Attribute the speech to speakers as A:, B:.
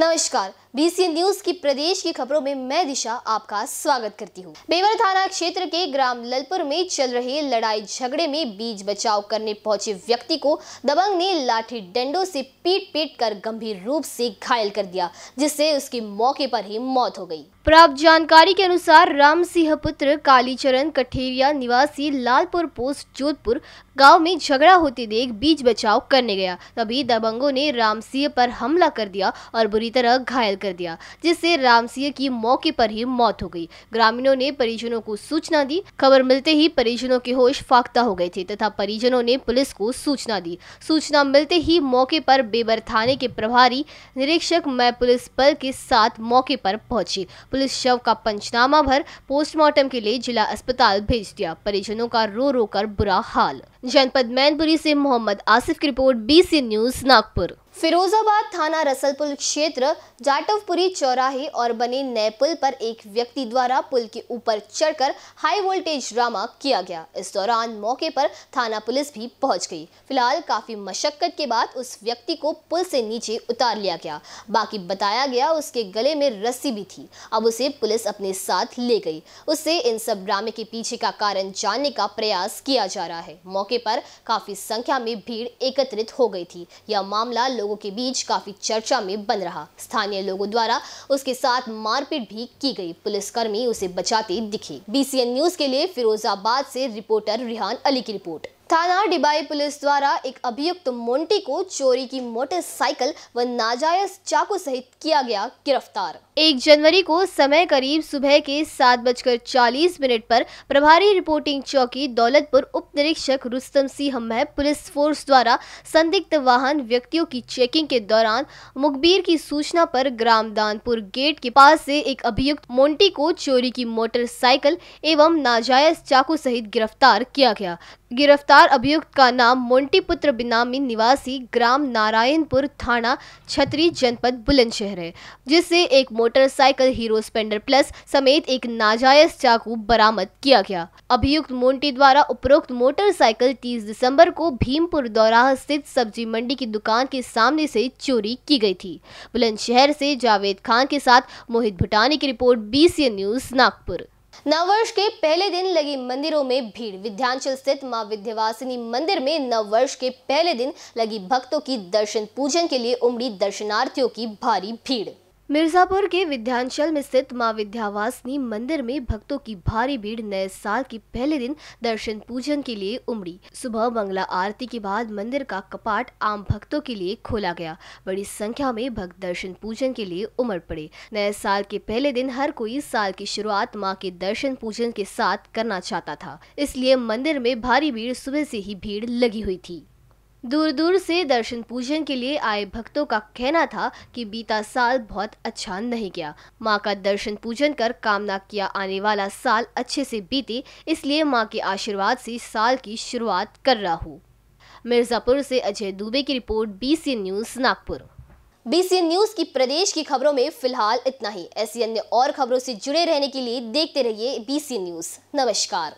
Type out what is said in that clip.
A: नमस्कार। BC news की प्रदेश की खबरों में मैं दिशा आपका स्वागत करती हूँ। बेवर थाना क्षेत्र के ग्राम ललपुर में चल रहे लड़ाई झगड़े में बीज बचाव करने पहुँचे व्यक्ति को दबंग ने लाठी डंडों से पीट पीट कर गंभीर रूप से घायल कर दिया, जिससे उसकी मौके पर ही मौत हो गई। प्राप्त जानकारी के अनुसार राम सिंह पुत्र कालीचरण कठेरिया निवासी लालपुर पोस्ट जोधपुर गाँव में झगड़ा होते देख बीज बचाव करने गया। तभी दबंगों ने राम सिंह पर हमला कर दिया और बुरी तरह घायल कर दिया, जिससे राम की मौके पर ही मौत हो गई। ग्रामीणों ने परिजनों को सूचना दी। खबर मिलते ही परिजनों के होश फाख्ता हो गए थे तथा परिजनों ने पुलिस को सूचना दी। सूचना मिलते ही मौके पर बेबर थाने के प्रभारी निरीक्षक मैं पुलिस बल के साथ मौके पर पहुँची। पुलिस शव का पंचनामा भर पोस्टमार्टम के लिए जिला अस्पताल भेज दिया। परिजनों का रो रो कर बुरा हाल। जनपद मैनपुरी से मोहम्मद आसिफ की report BC news Nagpur. Firozabad थाना रसलपुर क्षेत्र, जाटवपुरी चौराहे और बने नए पुल पर एक व्यक्ति द्वारा पुल के ऊपर चढ़कर हाई वोल्टेज ड्रामा किया गया। इस दौरान मौके पर थाना पुलिस भी पहुँच गई। फ़िलहाल काफ़ी मशक्कत के बाद उस व्यक्ति को पुल से नीचे उतार लिया गया। बाकी बताया गया उसके गले में रस्सी भी थी। अब उसे पुलिस अपने साथ ले गई। उससे इन सब ड्रामे के पीछे का कारण जानने का प्रयास किया जा रहा है। मौके पर काफ़ी संख्या में भीड़ एकत्रित हो गई थी। यह मामला लोग लोगों के बीच काफ़ी चर्चा में बन रहा। स्थानीय लोगों द्वारा उसके साथ मारपीट भी की गई। पुलिसकर्मी उसे बचाते दिखे। बीसीएन न्यूज़ के लिए फिरोजाबाद से रिपोर्टर रिहान अली की रिपोर्ट। थाना डिबाई पुलिस द्वारा एक अभियुक्त मोन्टी को चोरी की मोटरसाइकिल व नाजायज चाकू सहित किया गया गिरफ़्तार। एक जनवरी को समय करीब सुबह के सात बजकर चालीस मिनट पर प्रभारी रिपोर्टिंग चौकी दौलतपुर उप निरीक्षक रुस्तम सिंह महब पुलिस फोर्स द्वारा संदिग्ध वाहन व्यक्तियों की चेकिंग के दौरान मुखबिर की सूचना पर ग्राम दानपुर गेट के पास से एक अभियुक्त मोंटी को चोरी की मोटरसाइकिल एवं नाजायज चाकू सहित गिरफ़्तार किया गया। गिरफ़्तार अभियुक्त का नाम मोंटी पुत्र बिनामी निवासी ग्राम नारायणपुर थाना छतरी जनपद बुलंदशहर है, जिससे एक मोटरसाइकिल हीरो स्पेंडर प्लस समेत एक नाजायज चाकू बरामद किया गया। अभियुक्त मोन्टी द्वारा उपरोक्त मोटरसाइकिल 30 दिसंबर को भीमपुर दौराह स्थित सब्ज़ी मंडी की दुकान के सामने से चोरी की गई थी। बुलंदशहर से जावेद खान के साथ मोहित भुटानी की रिपोर्ट बी न्यूज़ नागपुर। नववर्ष के पहले दिन लगी मंदिरों में भीड़। विद्यांचल स्थित माँ विद्यावासिनी मंदिर में नववर्ष के पहले दिन लगी भक्तों की दर्शन पूजन के लिए उमड़ी दर्शनार्थियों की भारी भीड़। मिर्जापुर के विध्यांचल में स्थित माँ विद्यावासिनी मंदिर में भक्तों की भारी भीड़ नए साल के पहले दिन दर्शन पूजन के लिए उमड़ी। सुबह मंगला आरती के बाद मंदिर का कपाट आम भक्तों के लिए खोला गया। बड़ी संख्या में भक्त दर्शन पूजन के लिए उमड़ पड़े। नए साल के पहले दिन हर कोई साल की शुरुआत माँ के दर्शन पूजन के साथ करना चाहता था। इसलिए मंदिर में भारी भीड़ सुबह से ही भीड़ लगी हुई थी। दूर दूर से दर्शन पूजन के लिए आए भक्तों का कहना था कि बीता साल बहुत अच्छा नहीं गया। माँ का दर्शन पूजन कर कामना किया आने वाला साल अच्छे से बीते, इसलिए माँ के आशीर्वाद से साल की शुरुआत कर रहा हूँ। मिर्जापुर से अजय दुबे की report BC news Nagpur. BC news की प्रदेश की खबरों में फ़िलहाल इतना ही। ऐसी अन्य और खबरों से जुड़े रहने के लिए देखते रहिए बीसी न्यूज़ नमस्कार।